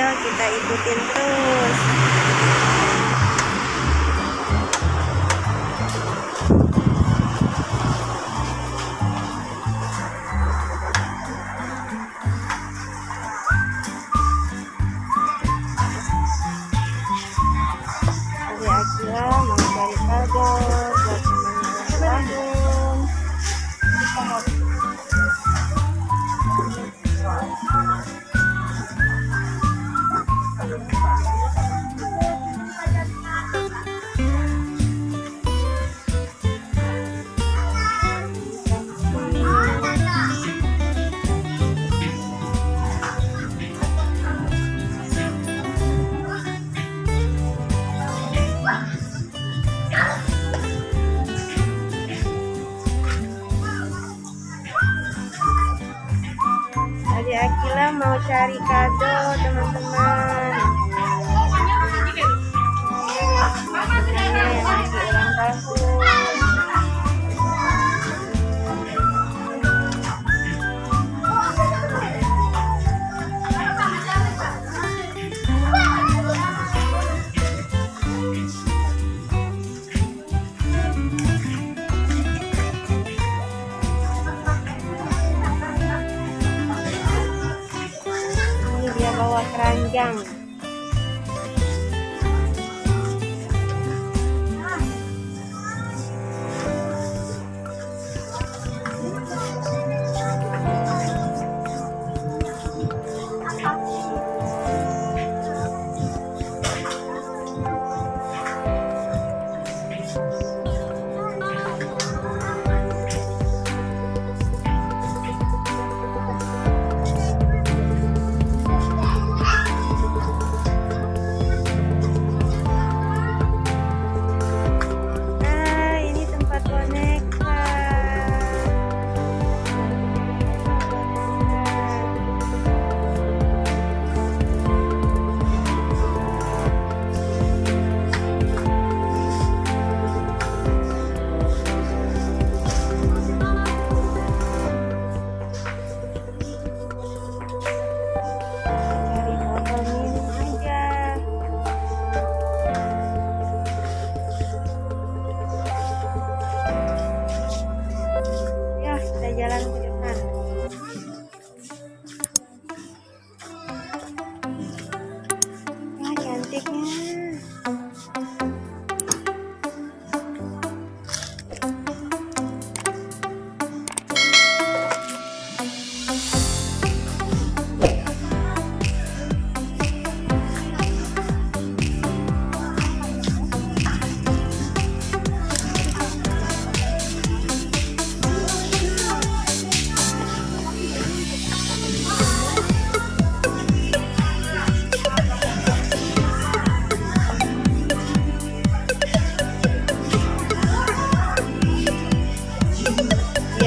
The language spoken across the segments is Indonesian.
Yuk kita ikutin terus teman-teman. 蘸酱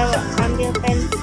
I'm your friend.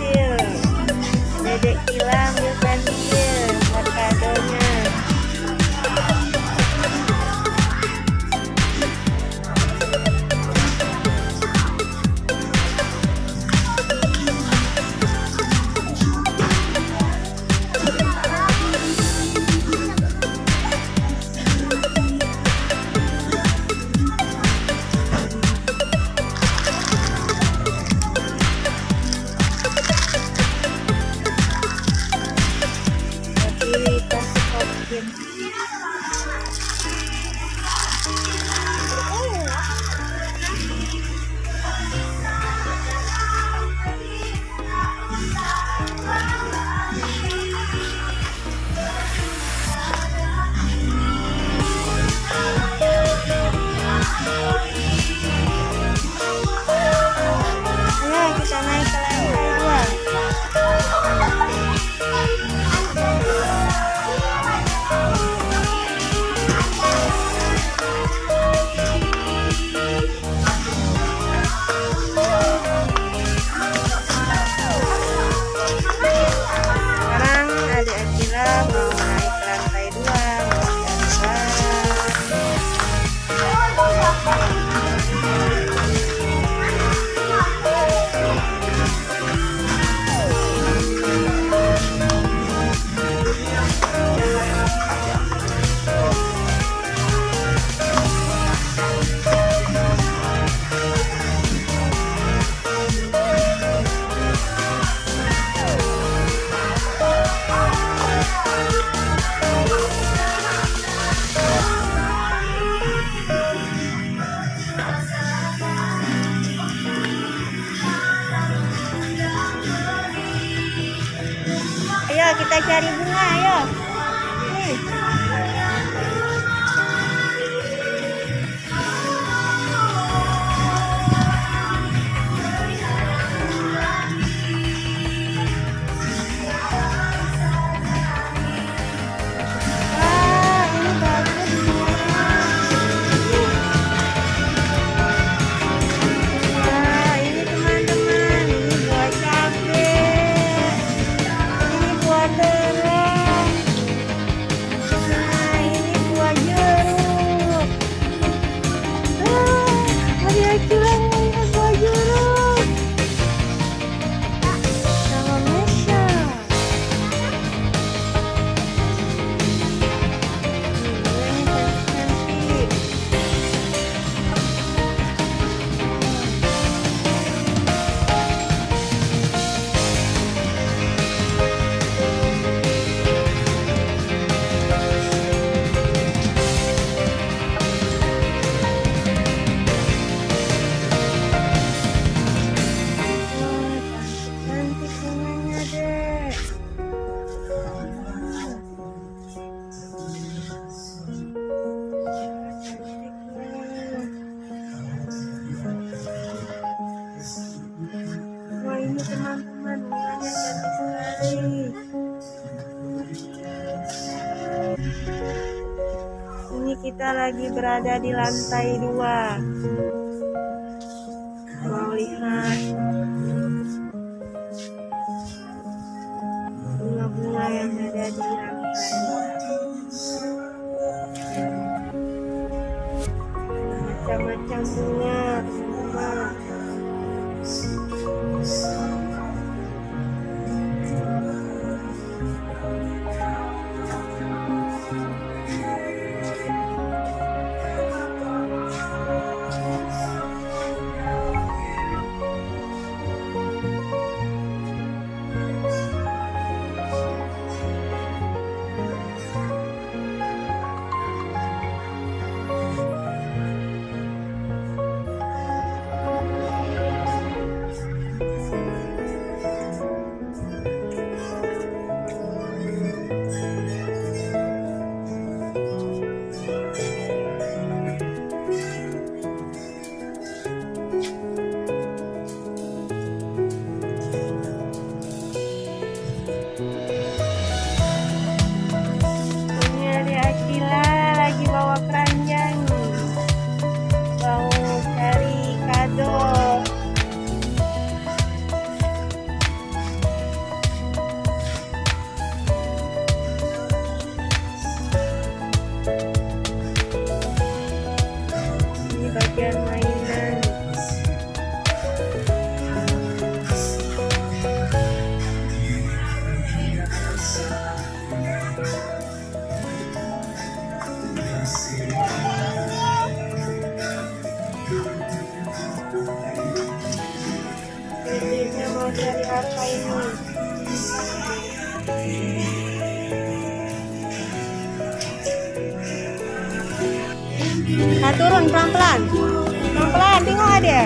kita cari bunga ayo. kita lagi berada di lantai dua. Mau lihat dari ini Nah turun pelan-pelan Pelan-pelan, tengok dia.